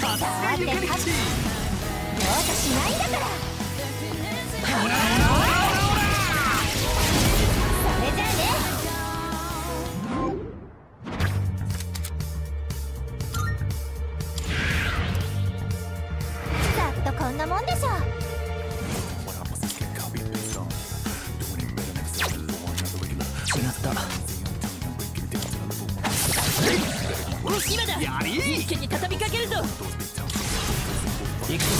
ナさあって勝つどうかしないんだからそれ。じゃあねこんなもんでしょ今だ一気に畳みかけるぞ行くぞ